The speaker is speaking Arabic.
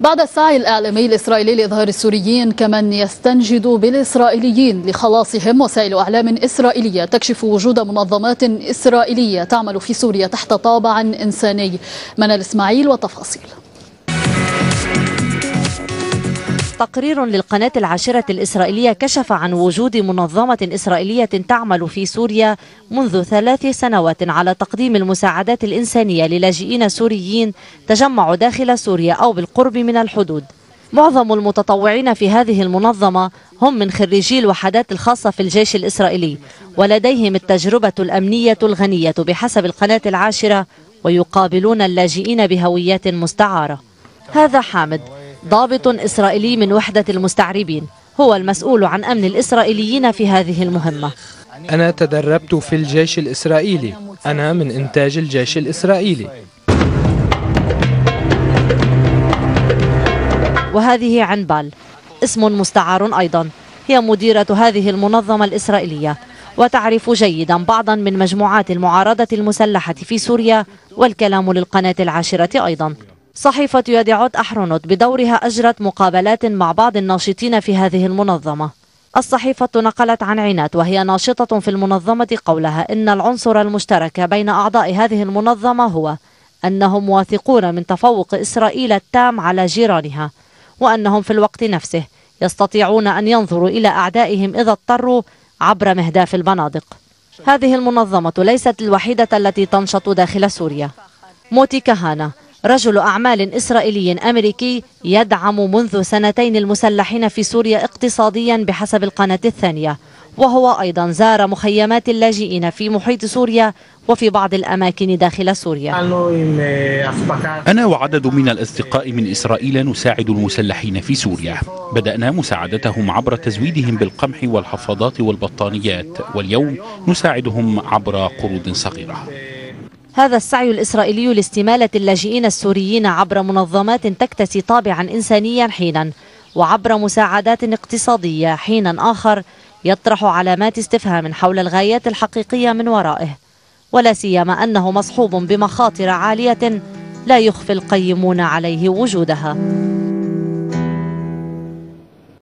بعد السعي الإعلامي الإسرائيلي لإظهار السوريين كمن يستنجد بالإسرائيليين لخلاصهم وسائل أعلام إسرائيلية تكشف وجود منظمات إسرائيلية تعمل في سوريا تحت طابع إنساني. من الإسماعيل وتفاصيل. تقرير للقناة العاشرة الإسرائيلية كشف عن وجود منظمة إسرائيلية تعمل في سوريا منذ ثلاث سنوات على تقديم المساعدات الإنسانية للاجئين سوريين تجمعوا داخل سوريا أو بالقرب من الحدود. معظم المتطوعين في هذه المنظمة هم من خريجي الوحدات الخاصة في الجيش الإسرائيلي ولديهم التجربة الأمنية الغنية بحسب القناة العاشرة ويقابلون اللاجئين بهويات مستعارة. هذا حامد. ضابط إسرائيلي من وحدة المستعربين. هو المسؤول عن أمن الإسرائيليين في هذه المهمة. أنا تدربت في الجيش الإسرائيلي. أنا من إنتاج الجيش الإسرائيلي. وهذه عنبال. اسم مستعار أيضا. هي مديرة هذه المنظمة الإسرائيلية. وتعرف جيدا بعضا من مجموعات المعارضة المسلحة في سوريا والكلام للقناة العاشرة أيضا. صحيفة يدعوت أحرونوت بدورها أجرت مقابلات مع بعض الناشطين في هذه المنظمة. الصحيفة نقلت عن عنات وهي ناشطة في المنظمة قولها إن العنصر المشترك بين أعضاء هذه المنظمة هو أنهم واثقون من تفوق إسرائيل التام على جيرانها وأنهم في الوقت نفسه يستطيعون أن ينظروا إلى أعدائهم إذا اضطروا عبر مهداف البنادق. هذه المنظمة ليست الوحيدة التي تنشط داخل سوريا. موتي كهانة رجل أعمال إسرائيلي أمريكي يدعم منذ سنتين المسلحين في سوريا اقتصاديا بحسب القناة الثانية. وهو أيضا زار مخيمات اللاجئين في محيط سوريا وفي بعض الأماكن داخل سوريا. أنا وعدد من الأصدقاء من إسرائيل نساعد المسلحين في سوريا. بدأنا مساعدتهم عبر تزويدهم بالقمح والحفاضات والبطانيات واليوم نساعدهم عبر قروض صغيرة. هذا السعي الإسرائيلي لاستمالة اللاجئين السوريين عبر منظمات تكتسي طابعا إنسانيا حينا وعبر مساعدات اقتصادية حينا آخر يطرح علامات استفهام حول الغايات الحقيقية من ورائه. ولا سيما أنه مصحوب بمخاطر عالية لا يخفي القيمون عليه وجودها.